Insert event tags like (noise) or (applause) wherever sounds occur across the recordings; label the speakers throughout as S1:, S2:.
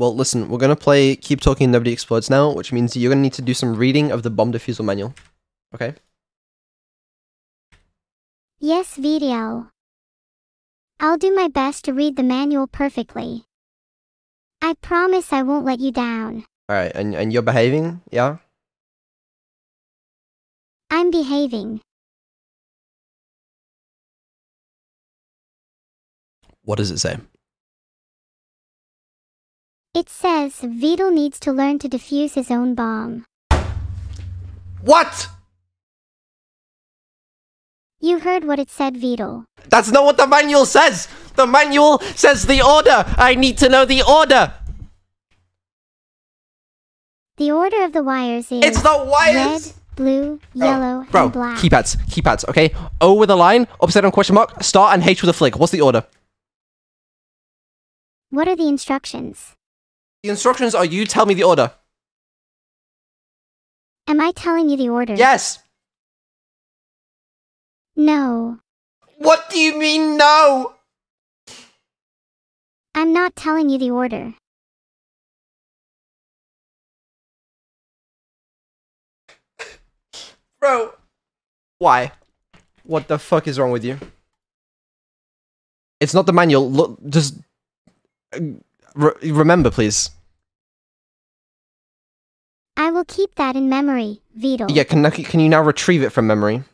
S1: Well, listen, we're gonna play Keep Talking Nobody Explodes now, which means you're gonna need to do some reading of the bomb defusal manual. Okay?
S2: Yes, video. I'll do my best to read the manual perfectly. I promise I won't let you down.
S1: Alright, and, and you're behaving? Yeah?
S2: I'm behaving.
S1: What does it say?
S2: It says Vedal needs to learn to defuse his own bomb.
S1: What?
S2: You heard what it said, Vedal.
S1: That's not what the manual says! The manual says the order! I need to know the order!
S2: The order of the wires is
S1: It's the wires!
S2: red, blue, oh. yellow,
S1: Bro,
S2: and black.
S1: keypads, keypads, okay? O with a line, upside down question mark, star, and H with a flick. What's the order?
S2: What are the instructions?
S1: The instructions are you tell me the order.
S2: Am I telling you the order?
S1: Yes!
S2: No,
S1: What do you mean no?
S2: I'm not telling you the order. (laughs)
S1: Bro. Why? What the fuck is wrong with you? It's not the manual. Look, just uh, re- remember, please.
S2: I will keep that in memory, Vedal.
S1: Yeah, can can you now retrieve it from memory?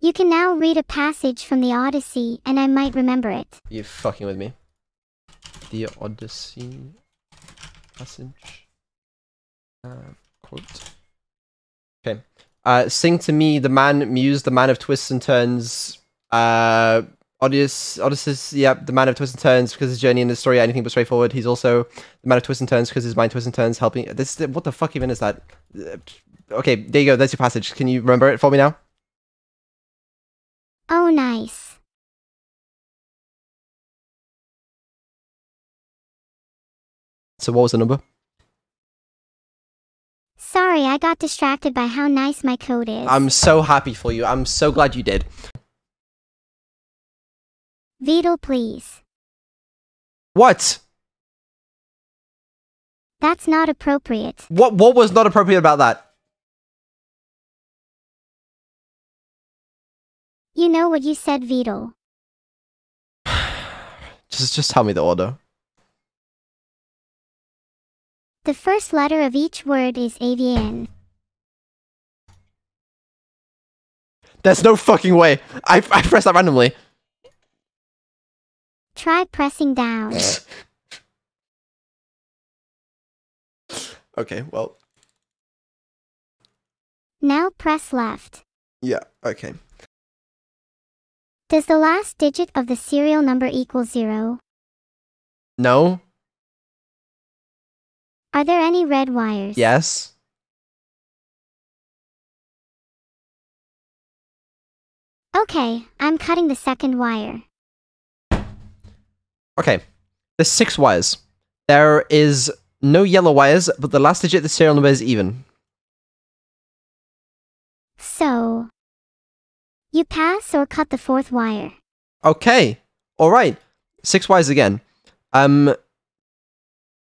S2: You can now read a passage from the Odyssey, and I might remember it.
S1: You fucking with me? The Odyssey passage. Uh, quote. Okay. Uh, sing to me, the man muse, the man of twists and turns. Uh, Odysseus, Odysseus, yep, the man of twists and turns because his journey in the story anything but straightforward. He's also the man of twists and turns because his mind twists and turns, helping. This, what the fuck even is that? Uh, Okay, there you go. That's your passage. Can you remember it for me now?
S2: Oh, nice.
S1: So what was the number?
S2: Sorry, I got distracted by how nice my code is.
S1: I'm so happy for you. I'm so glad you did.
S2: Vedal, please.
S1: What?
S2: That's not appropriate.
S1: What? What was not appropriate about that?
S2: You know what you said, Vedal. (sighs)
S1: Just, just tell me the order.
S2: The first letter of each word is avian.
S1: There's no fucking way. I, I pressed that randomly.
S2: Try pressing down. (laughs)
S1: Okay, well,
S2: now press left.
S1: yeah, okay.
S2: Does the last digit of the serial number equal zero?
S1: No?
S2: Are there any red wires?
S1: Yes?
S2: Okay, I'm cutting the second wire.
S1: Okay. There's six wires. There is no yellow wires, but the last digit of the serial number is even.
S2: So, you pass or cut the fourth wire.
S1: Okay. Alright. Six wires again. Um.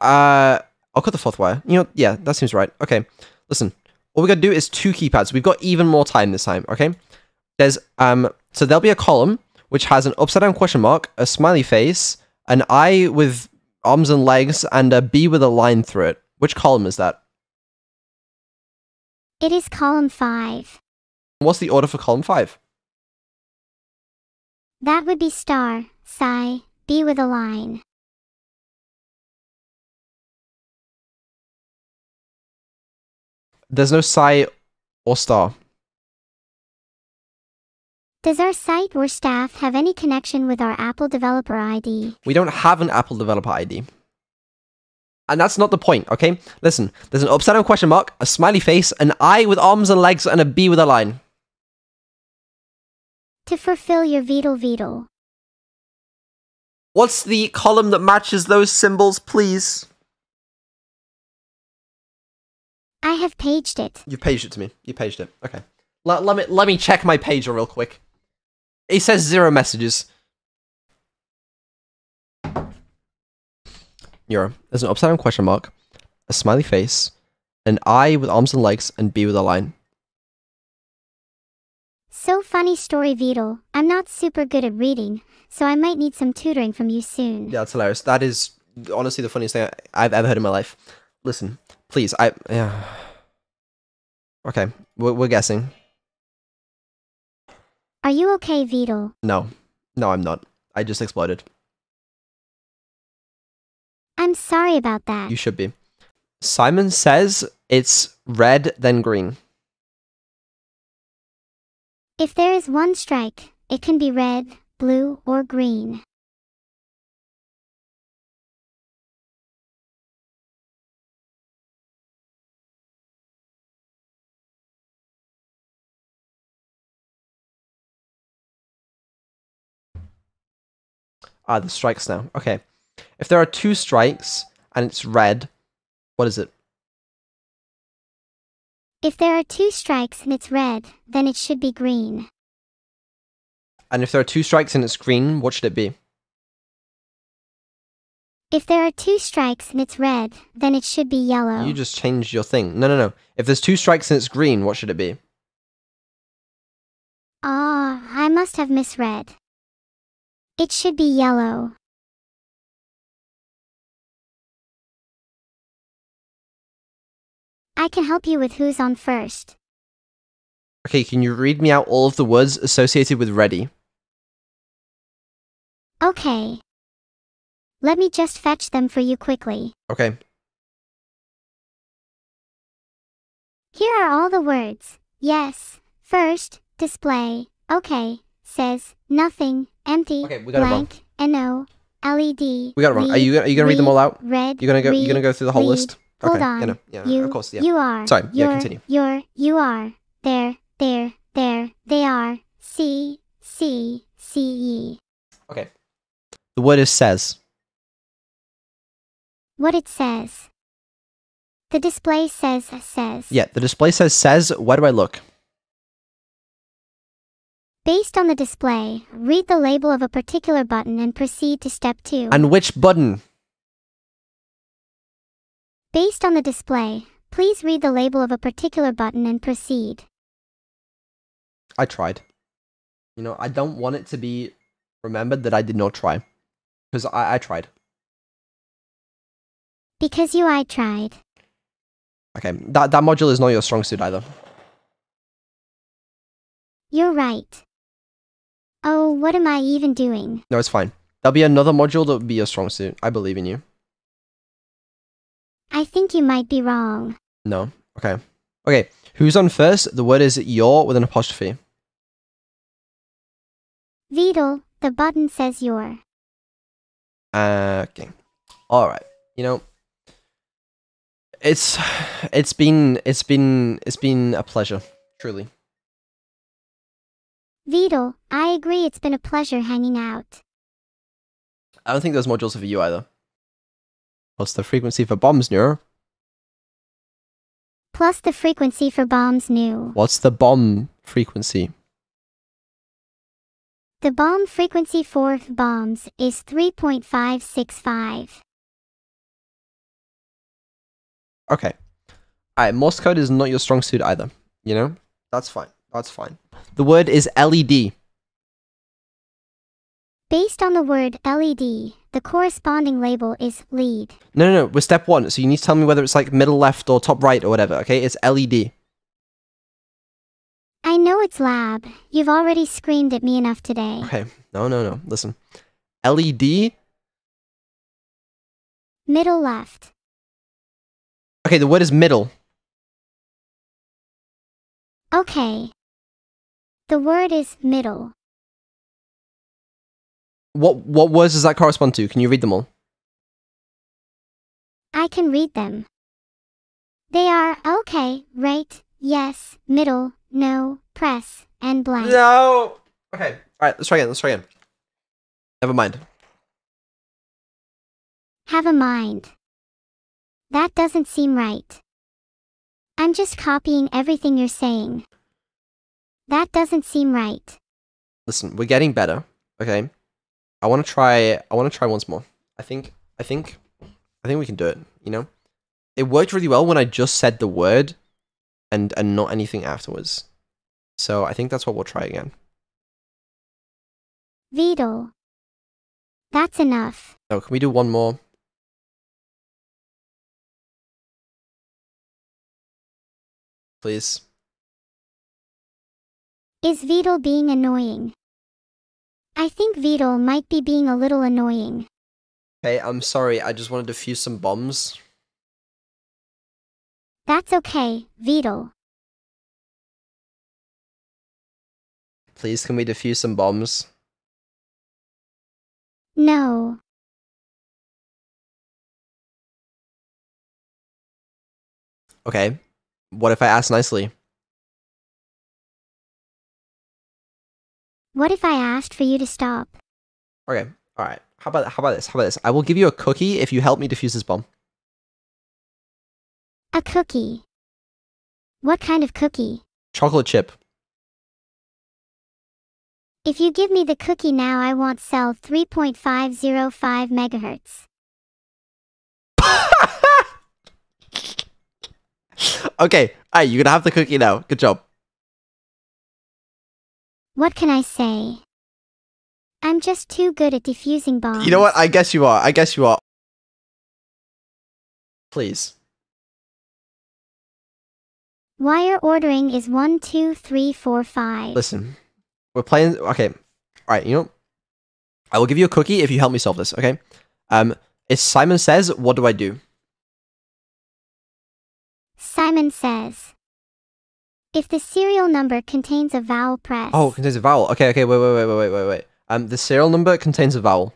S1: Uh. I'll cut the fourth wire. You know, yeah, that seems right. Okay. Listen. All we gotta do is two keypads. We've got even more time this time, okay? There's, um, so there'll be a column which has an upside down question mark, a smiley face, an eye with arms and legs, and a B with a line through it. Which column is that?
S2: It is column 5.
S1: What's the order for column five?
S2: That would be star, psi, B with a line.
S1: There's no psi or star.
S2: Does our site or staff have any connection with our Apple Developer ID?
S1: We don't have an Apple developer ID. And that's not the point, okay? Listen, there's an upside down question mark, a smiley face, an eye with arms and legs, and a B with a line.
S2: To fulfill your Vedal Vedal.
S1: What's the column that matches those symbols, please?
S2: I have paged it.
S1: You paged it to me. You paged it. Okay. Let, let me let me check my pager real quick. It says zero messages. Neuro. There's an upside down question mark, a smiley face, an eye with arms and legs, and B with a line.
S2: So funny story, Beetle. I'm not super good at reading, so I might need some tutoring from you soon.
S1: Yeah, that's hilarious. That is honestly the funniest thing I- I've ever heard in my life. Listen, please. I yeah. Okay, we're, we're guessing.
S2: Are you okay, Vito?
S1: No, no, I'm not. I just exploded.
S2: I'm sorry about that.
S1: You should be. Simon says it's red then green.
S2: If there is one strike, it can be red, blue, or green.
S1: Ah, the strikes now. Okay. If there are two strikes and it's red, what is it?
S2: If there are two strikes and it's red, then it should be green.
S1: And if there are two strikes and it's green, what should it be?
S2: If there are two strikes and it's red, then it should be yellow.
S1: You just changed your thing. No, no, no. If there's two strikes and it's green, what should it be?
S2: Ah, I must have misread. It should be yellow. I can help you with who's on first.
S1: Okay, can you read me out all of the words associated with ready?
S2: Okay. Let me just fetch them for you quickly.
S1: Okay.
S2: Here are all the words. Yes. First, display. Okay. Says, nothing, empty,
S1: Okay, we got it wrong.
S2: blank, no, LED.
S1: We got it wrong. Are you are you gonna read them all out?
S2: Red.
S1: You're gonna go you're gonna go through the whole
S2: read.
S1: list?
S2: Hold
S1: okay.
S2: on.
S1: Yeah, no, yeah,
S2: you,
S1: of course, yeah.
S2: you are.
S1: Sorry, yeah,
S2: you're,
S1: continue.
S2: You're, you are. There, there, there, they are. C, C, C, E.
S1: Okay. The word is says.
S2: What it says. The display says, says.
S1: Yeah, the display says says. Where do I look?
S2: Based on the display, read the label of a particular button and proceed to step two.
S1: And which button?
S2: Based on the display, please read the label of a particular button and proceed.
S1: I tried. You know, I don't want it to be remembered that I did not try. Because I, I tried.
S2: Because you I tried.
S1: Okay. That that module is not your strong suit either.
S2: You're right. Oh, what am I even doing?
S1: No, it's fine. There'll be another module that will be your strong suit. I believe in you.
S2: I think you might be wrong.
S1: No. Okay. Okay. Who's on first? The word is your with an apostrophe.
S2: Beetle, the button says your.
S1: Uh, okay. All right. You know, it's it's been it's been it's been a pleasure, truly.
S2: Beetle, I agree it's been a pleasure hanging out.
S1: I don't think those modules are for you either. What's the frequency for bombs, Neuro?
S2: Plus the frequency for bombs new.
S1: What's the bomb frequency?
S2: The bomb frequency for bombs is 3.565.
S1: Okay. Alright, Morse code is not your strong suit either. You know? That's fine. That's fine. The word is LED.
S2: Based on the word LED, the corresponding label is lead.
S1: No, no, no. We're step one. So you need to tell me whether it's like middle left or top right or whatever. Okay? It's LED.
S2: I know it's lab. You've already screamed at me enough today.
S1: Okay. No, no, no. Listen. LED.
S2: Middle left.
S1: Okay, the word is middle.
S2: Okay. The word is middle.
S1: What what words does that correspond to? Can you read them all?
S2: I can read them. They are okay, right, yes, middle, no, press, and blank.
S1: No. Okay. All right. Let's try again. Let's try again. Never mind.
S2: Have a mind. That doesn't seem right. I'm just copying everything you're saying. That doesn't seem right.
S1: Listen, we're getting better. Okay. I want to try. I want to try once more. I think. I think. I think we can do it, you know? It worked really well when I just said the word and and not anything afterwards. So I think that's what we'll try again.
S2: Vedal. That's enough.
S1: Oh, can we do one more? Please.
S2: Is Vedal being annoying? I think Vedal might be being a little annoying.
S1: Hey, I'm sorry. I just wanted to fuse some bombs.
S2: That's okay, Vedal.
S1: Please, can we defuse some bombs?
S2: No.
S1: Okay. What if I ask nicely?
S2: What if I asked for you to stop?
S1: Okay. All right. How about how about this? How about this? I will give you a cookie if you help me defuse this bomb.
S2: A cookie. What kind of cookie?
S1: Chocolate chip.
S2: If you give me the cookie now, I won't sell 3.505 megahertz. (laughs)
S1: okay. All right. You're gonna have the cookie now. Good job.
S2: What can I say? I'm just too good at defusing bombs.
S1: You know what? I guess you are. I guess you are. Please.
S2: Wire ordering is one, two, three, four, five.
S1: Listen. We're playing. Okay. All right. You know. I will give you a cookie if you help me solve this. Okay. Um. If Simon says, "What do I do?"
S2: Simon says. If the serial number contains a vowel press.
S1: Oh, it contains a vowel. Okay. Okay. Wait. Wait. Wait. Wait. Wait. Wait. Wait. Um. The serial number contains a vowel.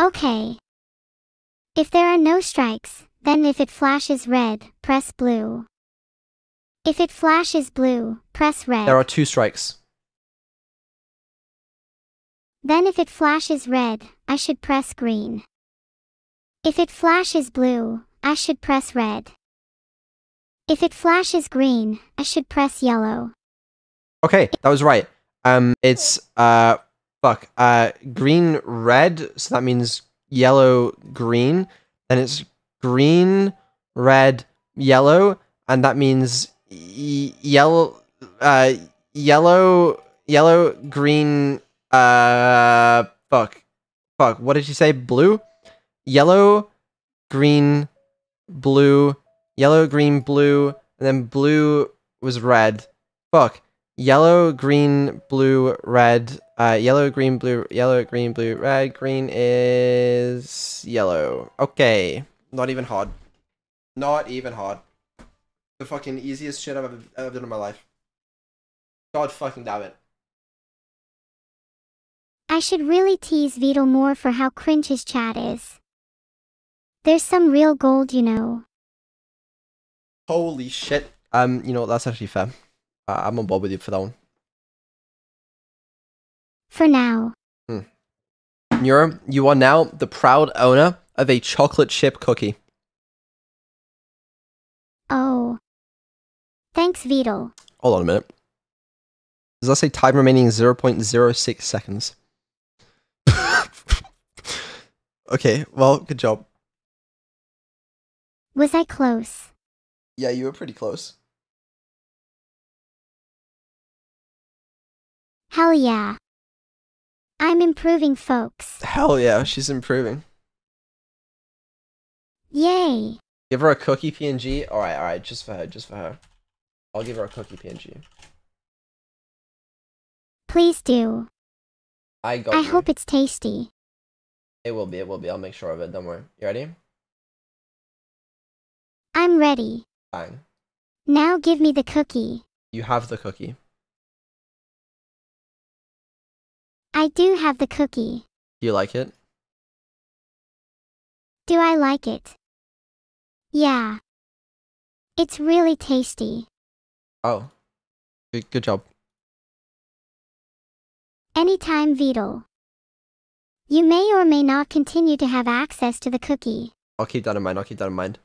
S2: Okay. If there are no strikes, then if it flashes red, press blue. If it flashes blue, press red.
S1: There are two strikes.
S2: Then if it flashes red, I should press green. If it flashes blue, I should press red. If it flashes green, I should press yellow.
S1: Okay, that was right. Um, it's uh, fuck, uh, green, red. So that means yellow, green. Then it's green, red, yellow, and that means y- yellow, uh, yellow, yellow, green. Uh, fuck, fuck. What did you say? Blue, yellow, green, blue, yellow, green, blue, and then blue was red. Fuck. Yellow, green, blue, red. Uh, yellow, green, blue, yellow, green, blue, red. Green is yellow. Okay. Not even hard. Not even hard. The fucking easiest shit I've ever, ever done in my life. God fucking damn it.
S2: I should really tease Vito more for how cringe his chat is. There's some real gold, you know.
S1: Holy shit. Um, you know, that's actually fair. Uh, I'm on board with you for that one.
S2: For now.
S1: Hmm. Neuro, you are now the proud owner of a chocolate chip cookie.
S2: Oh. Thanks, Vito.
S1: Hold on a minute. Does that say time remaining 0.06 seconds? (laughs) okay, well, good job.
S2: Was I close?
S1: Yeah, you were pretty close.
S2: Hell yeah. I'm improving, folks.
S1: Hell yeah, she's improving.
S2: Yay.
S1: Give her a cookie PNG. Alright, alright, just for her, just for her. I'll give her a cookie PNG.
S2: Please do.
S1: I got
S2: I
S1: you.
S2: hope it's tasty.
S1: It will be, it will be. I'll make sure of it. Don't worry. You ready?
S2: I'm ready.
S1: Fine.
S2: Now give me the cookie.
S1: You have the cookie.
S2: I do have the cookie.
S1: Do you like it?
S2: Do I like it? Yeah. It's really tasty.
S1: Oh. Good, good job.
S2: Anytime, Vito. You may or may not continue to have access to the cookie.
S1: I'll keep that in mind. I'll keep that in mind.